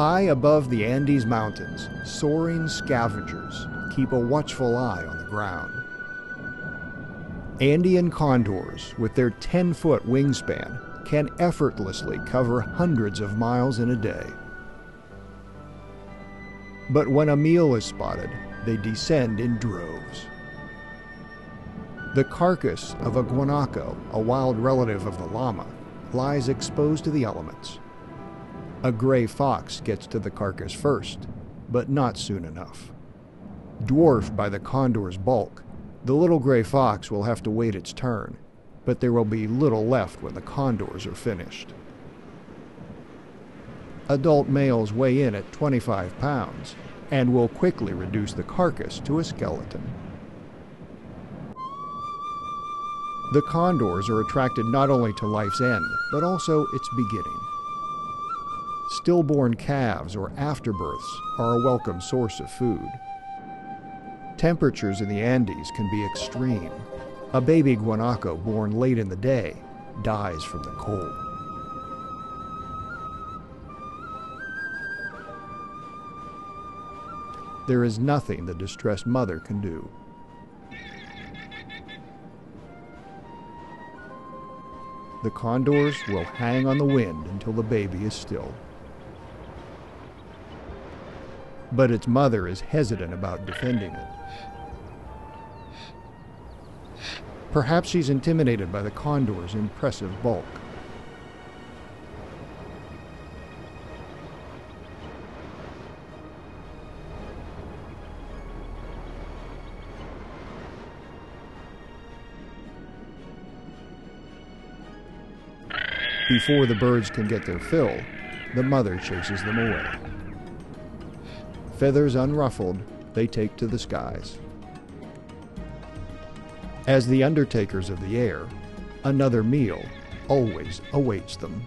High above the Andes Mountains, soaring scavengers keep a watchful eye on the ground. Andean condors, with their 10 foot wingspan, can effortlessly cover hundreds of miles in a day. But when a meal is spotted, they descend in droves. The carcass of a guanaco, a wild relative of the llama, lies exposed to the elements. A gray fox gets to the carcass first, but not soon enough. Dwarfed by the condor's bulk, the little gray fox will have to wait its turn, but there will be little left when the condors are finished. Adult males weigh in at 25 pounds and will quickly reduce the carcass to a skeleton. The condors are attracted not only to life's end, but also its beginning. Stillborn calves or afterbirths are a welcome source of food. Temperatures in the Andes can be extreme. A baby guanaco born late in the day dies from the cold. There is nothing the distressed mother can do. The condors will hang on the wind until the baby is still. But its mother is hesitant about defending it. Perhaps she's intimidated by the condor's impressive bulk. Before the birds can get their fill, the mother chases them away. Feathers unruffled, they take to the skies. As the undertakers of the air, another meal always awaits them.